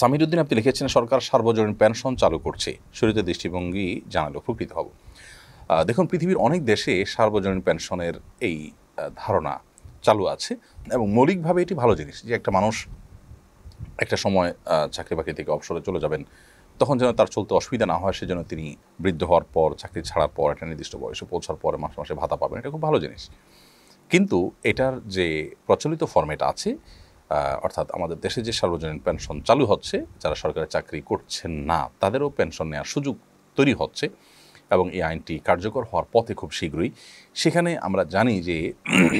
সামিরুদ্দিন, আপনি লিখেছেন, সরকার সার্বজনীন পেনশন চালু করছে। শরীরের দৃষ্টিভঙ্গি জানালে উপকৃত হব দেখুন, পৃথিবীর অনেক দেশে সার্বজনীন পেনশনের এই ধারণা চালু আছে এবং মৌলিকভাবে এটি ভালো জিনিস যে একটা মানুষ একটা সময় চাকরি বাকরি থেকে অবসরে চলে যাবেন, তখন যেন তার চলতে অসুবিধা না হয়, সেজন্য তিনি বৃদ্ধ হওয়ার পর, চাকরি ছাড়ার পর, একটা নির্দিষ্ট বয়সে পৌঁছার পরে, মাসে মাসে ভাতা পাবেন। এটা খুব ভালো জিনিস। কিন্তু এটার যে প্রচলিত ফর্মেট আছে অর্থাৎ আমাদের দেশে যে সার্বজনীন পেনশন চালু হচ্ছে, যারা সরকারি চাকরি করছেন না, তাদেরও পেনশন নেওয়ার সুযোগ তৈরি হচ্ছে এবং এই আইনটি কার্যকর হওয়ার পথে খুব শীঘ্রই। সেখানে আমরা জানি যে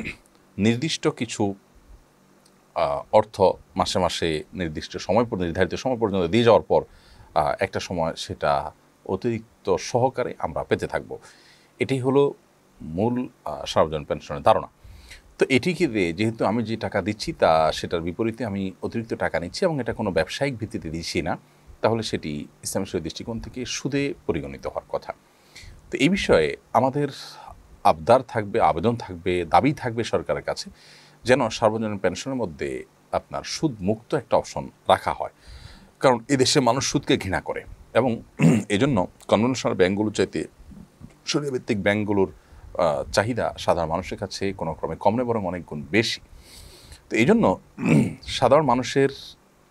নির্দিষ্ট কিছু অর্থ মাসে মাসে নির্দিষ্ট সময় নির্ধারিত সময় পর্যন্ত দিয়ে যাওয়ার পর একটা সময় সেটা অতিরিক্ত সহকারে আমরা পেতে থাকব। এটাই হলো মূল সার্বজনীন পেনশনের ধারণা। তো এটিকে দিয়ে যেহেতু আমি যে টাকা দিচ্ছি তা সেটার বিপরীতে আমি অতিরিক্ত টাকা নিচ্ছি এবং এটা কোনো ব্যবসায়িক ভিত্তিতে দিচ্ছি না, তাহলে সেটি ইসলামের শরীর দৃষ্টিকোণ থেকে সুদে পরিগণিত হওয়ার কথা। তো এই বিষয়ে আমাদের আবদার থাকবে, আবেদন থাকবে, দাবি থাকবে সরকারের কাছে যেন সার্বজনীন পেনশনের মধ্যে আপনার সুদ মুক্ত একটা অপশন রাখা হয়। কারণ এদেশে মানুষ সুদকে ঘৃণা করে এবং এজন্য কনভেনশনাল ব্যাঙ্কগুলো চাইতে সরিয়াভিত্তিক ব্যাঙ্কগুলোর চাহিদা সাধারণ মানুষের কাছে কোনো ক্রমে কম নয়, বরং অনেক গুণ বেশি। তো এই জন্য সাধারণ মানুষের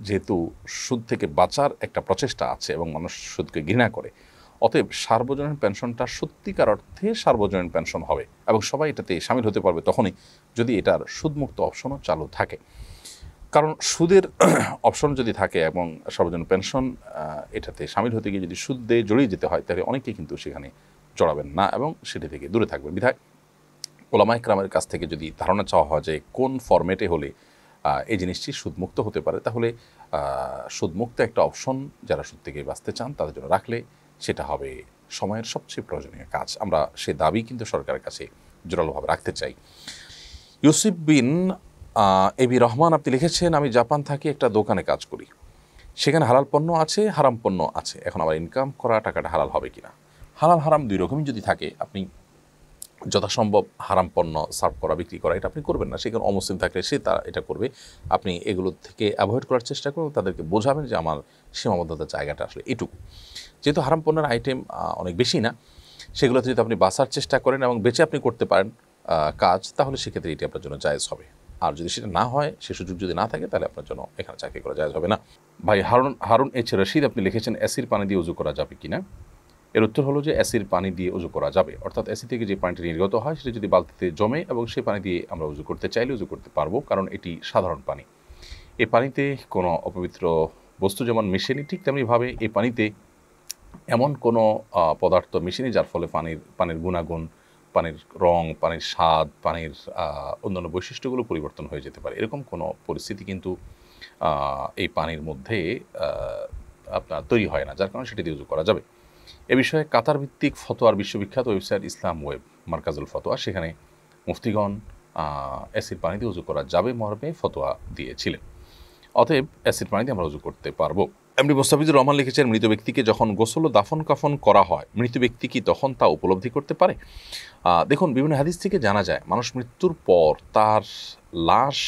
যেহেতু সুদ থেকে বাঁচার একটা প্রচেষ্টা আছে এবং মানুষ সুদকে ঘৃণা করে, অতএব সার্বজনীন পেনশনটা সত্যিকার অর্থে সার্বজনীন পেনশন হবে এবং সবাই এটাতে সামিল হতে পারবে তখনই যদি এটার সুদমুক্ত অপশনও চালু থাকে। কারণ সুদের অপশন যদি থাকে এবং সার্বজনীন পেনশন এটাতে সামিল হতে গিয়ে যদি সুদ দিয়ে জড়িয়ে যেতে হয়, তাহলে অনেকেই কিন্তু সেখানে জড়াবেন না এবং সেটি থেকে দূরে থাকবেন। বিধায় ওলামা ইকরামের কাছ থেকে যদি ধারণা চাওয়া হয় যে কোন ফরম্যাটে হলে এই জিনিসটি সুদমুক্ত হতে পারে, তাহলে সুদমুক্ত একটা অপশন যারা সুদ থেকে বাঁচতে চান তাদের জন্য রাখলে সেটা হবে সময়ের সবচেয়ে প্রয়োজনীয় কাজ। আমরা সে দাবি কিন্তু সরকারের কাছে জোরালোভাবে রাখতে চাই। ইউসিফ বিন এবি রহমান আপনি লিখেছেন, আমি জাপান থাকি, একটা দোকানে কাজ করি। সেখানে হালাল পণ্য আছে, হারাম পণ্য আছে। এখন আমার ইনকাম করা টাকাটা হালাল হবে কিনা? হালাল হারাম দুই রকমই যদি থাকে, আপনি যথাসম্ভব হারাম পণ্য সার্ভ করা, বিক্রি করা, এটা আপনি করবেন না। সেখানে অমুসলিম থাকলে সে তা এটা করবে। আপনি এগুলো থেকে অ্যাভয়েড করার চেষ্টা করুন, তাদেরকে বোঝাবেন যে আমার সীমাবদ্ধতার জায়গাটা আসলে এটুকু। যেহেতু হারাম পণ্যের আইটেম অনেক বেশি না, সেগুলোতে যদি আপনি বাঁচার চেষ্টা করেন এবং বেঁচে আপনি করতে পারেন কাজ, তাহলে সেক্ষেত্রে এটি আপনার জন্য জায়জ হবে। আর যদি সেটা না হয়, সে সুযোগ যদি না থাকে, তাহলে আপনার জন্য এখানে চাকরি করা জায়েজ হবে না। ভাই হারুন হারুন এইচ রশিদ, আপনি লিখেছেন অ্যাসির পানি দিয়ে উজু করা যাবে কিনা? এর উত্তর হলো যে অ্যাসির পানি দিয়ে উজু করা যাবে। অর্থাৎ অ্যাসি থেকে যে পানিটি নির্গত হয়, সেটা যদি বালতিতে জমে এবং সেই পানি দিয়ে আমরা উজু করতে চাইলে উজু করতে পারব, কারণ এটি সাধারণ পানি। এই পানিতে কোনো অপবিত্র বস্তু যেমন মেশেনি, ঠিক তেমনিভাবে এই পানিতে এমন কোনো পদার্থ মেশেনি যার ফলে পানির পানির গুণাগুণ, পানির রং, পানির স্বাদ, পানির অন্যান্য বৈশিষ্ট্যগুলো পরিবর্তন হয়ে যেতে পারে। এরকম কোনো পরিস্থিতি কিন্তু এই পানির মধ্যে আপনার তৈরি হয় না, যার কারণে সেটি দিয়ে উজু করা যাবে। এ বিষয়ে কাতার ভিত্তিক ফতোয়ার বিশ্ববিখ্যাত ওয়েবসাইট ইসলাম ওয়েব, মার্কাজুল ফতোয়া, সেখানে মুফতিগণ অ্যাসিড পানি দিয়ে উজু করা যাবে মর্মে ফতোয়া দিয়েছিলেন। অতএব অ্যাসিড পানি দিয়ে আমরা উজু করতে পারব। এমনি মোস্তাফিজুর রহমান লিখেছেন, মৃত ব্যক্তিকে যখন গোসল ও দাফন কাফন করা হয়, মৃত ব্যক্তি কি তখন তা উপলব্ধি করতে পারে? দেখুন, বিভিন্ন হাদিস থেকে জানা যায়, মানুষ মৃত্যুর পর তার লাশ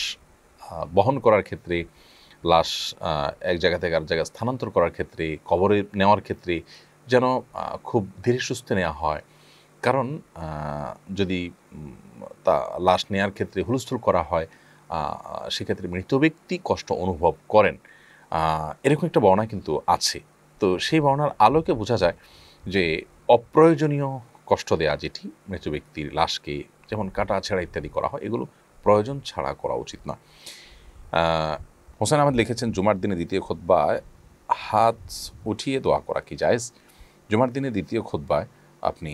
বহন করার ক্ষেত্রে, লাশ এক জায়গা থেকে আর জায়গায় স্থানান্তর করার ক্ষেত্রে, কবরে নেওয়ার ক্ষেত্রে যেন খুব ধীরে সুস্থে নেওয়া হয়। কারণ যদি তা লাশ নেওয়ার ক্ষেত্রে হুলস্থুল করা হয় সেক্ষেত্রে মৃত ব্যক্তি কষ্ট অনুভব করেন। এরকম একটা বর্ণনা কিন্তু আছে। তো সেই বর্ণার আলোকে বোঝা যায় যে, অপ্রয়োজনীয় কষ্ট দেয়া যেটি মৃত ব্যক্তির লাশকে যেমন কাটা, ছেঁড়া ইত্যাদি করা হয়, এগুলো প্রয়োজন ছাড়া করা উচিত না হোসেন আহমেদ লিখেছেন, জুমার দিনে দ্বিতীয় খোদ্বায় হাত উঠিয়ে দোয়া করা কি জায়েজ? জুমার দিনে দ্বিতীয় খোদ্বায় আপনি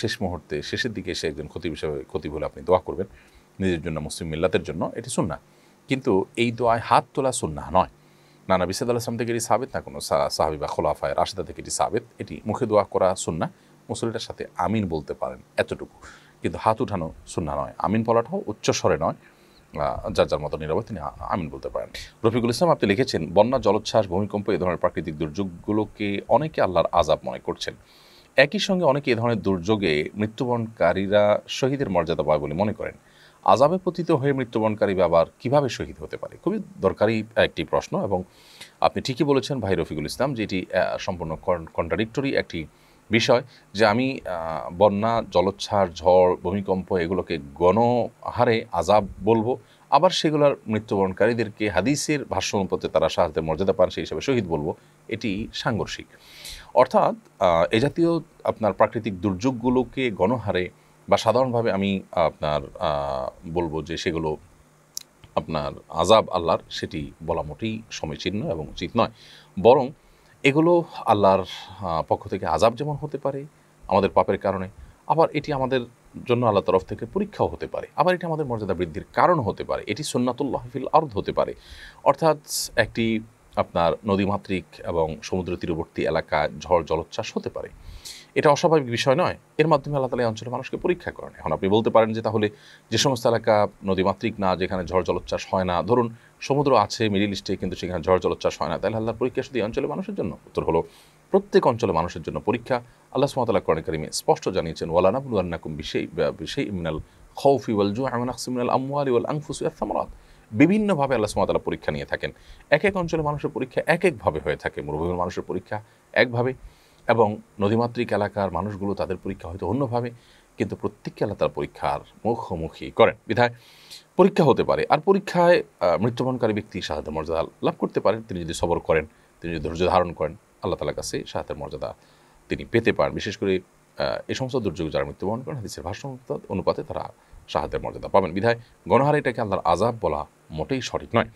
শেষ মুহূর্তে, শেষের দিকে এসে একজন ক্ষতি হিসাবে ক্ষতি বলে আপনি দোয়া করবেন নিজের জন্য মুসলিম মিল্লাতের জন্য, এটি সুন্না কিন্তু এই দোয়ায় হাত তোলা সুন্না নয়। নানা বিসাদ আলাম থেকে এটি সাবেত, না কোনো সাহাবি বা খোলাফায় রাশেদা থেকে এটি সাবেত। এটি মুখে দোয়া করা সুন্না মুসলিটার সাথে আমিন বলতে পারেন এতটুকু। কিন্তু হাত উঠানো সুন্না নয়। আমিন বলাটাও উচ্চস্বরে নয়। যার যার মতো নীরবে তিনি আমিন বলতে পারেন। রফিকুল ইসলাম, আপনি লিখেছেন, বন্যা, জলোচ্ছ্বাস, ভূমিকম্প এ ধরনের প্রাকৃতিক দুর্যোগগুলোকে অনেকে আল্লাহর আজাব মনে করছেন। একই সঙ্গে অনেকে এ ধরনের দুর্যোগে মৃত্যুবরণকারীরা শহীদের মর্যাদা পায় বলে মনে করেন। আজাবে পতিত হয়ে মৃত্যুবরণকারী আবার কীভাবে শহীদ হতে পারে? খুবই দরকারি একটি প্রশ্ন এবং আপনি ঠিকই বলেছেন ভাই রফিকুল ইসলাম যে এটি সম্পূর্ণ কন্ট্রাডিক্টরি একটি বিষয় যে আমি বন্যা, জলোচ্ছ্বাস, ঝড়, ভূমিকম্প এগুলোকে গণহারে আজাব বলব। আবার সেগুলোর মৃত্যুবরণকারীদেরকে হাদিসের ভাষ্য অনুপাতে তারা সাহায্যের মর্যাদা পান, সেই হিসাবে শহীদ বলব। এটি সাংঘর্ষিক। অর্থাৎ এ জাতীয় আপনার প্রাকৃতিক দুর্যোগগুলোকে গণহারে বা সাধারণভাবে আমি আপনার বলব যে সেগুলো আপনার আজাব আল্লাহর, সেটি বলা মোটেই সমীচীন এবং উচিত নয়। বরং এগুলো আল্লাহর পক্ষ থেকে আজাব যেমন হতে পারে আমাদের পাপের কারণে, আবার এটি আমাদের জন্য আল্লাহ তরফ থেকে পরীক্ষাও হতে পারে। আবার এটি আমাদের মর্যাদা বৃদ্ধির কারণ হতে পারে। এটি সুন্নাতুল্লাহ ফিল আর্দ হতে পারে। অর্থাৎ একটি আপনার নদীমাতৃক এবং সমুদ্র তীরবর্তী এলাকা ঝড় জলোচ্ছ্বাস হতে পারে। এটা অস্বাভাবিক বিষয় নয়। এর মাধ্যমে আল্লাহ তালা এই অঞ্চলের মানুষকে পরীক্ষা করেন। এখন আপনি বলতে পারেন যে তাহলে যে সমস্ত এলাকা নদীমাতৃক না, যেখানে ঝড় জলোচ্ছ্বাস হয় না, ধরুন সমুদ্র আছে, মিডিল ইস্টে, কিন্তু সেখানে ঝড় জলোচ্ছ্বাস হয় না, তাহলে আল্লাহর পরীক্ষা শুধু এই অঞ্চলের মানুষের জন্য? উত্তর হলো, প্রত্যেক অঞ্চলের মানুষের জন্য পরীক্ষা। আল্লাহ সুমাতাল্লাহ করণে কারিমে স্পষ্ট জানিয়েছেন ওয়ালানাবুল আন্নাকুম বিশেই বিশেই ইমিনাল খৌফি ওয়াল জু আমিন আকসিমিনাল আমওয়ালি ওয়াল আনফুসি ওয়াস বিভিন্নভাবে আল্লাহ সুমাতাল্লাহ পরীক্ষা নিয়ে থাকেন। এক এক অঞ্চলের মানুষের পরীক্ষা এক একভাবে হয়ে থাকে। মরুভূমির মানুষের পরীক্ষা একভাবে। এবং নদীমাতৃক এলাকার মানুষগুলো তাদের পরীক্ষা হয়তো অন্যভাবে, কিন্তু প্রত্যেককে আল্লাহ তার পরীক্ষার মুখোমুখি করেন। বিধায় পরীক্ষা হতে পারে, আর পরীক্ষায় মৃত্যুবরণকারী ব্যক্তি সাহায্যের মর্যাদা লাভ করতে পারেন। তিনি যদি সবর করেন, তিনি যদি ধৈর্য ধারণ করেন, আল্লাহ তালার কাছে সাহায্যের মর্যাদা তিনি পেতে পারেন। বিশেষ করে এই সমস্ত দুর্যোগ যারা মৃত্যুবরণ করেন, হাদিসের ভাষ্য অনুপাতে তারা সাহায্যের মর্যাদা পাবেন। বিধায় গণহারে এটাকে আল্লাহর আজাব বলা মোটেই সঠিক নয়।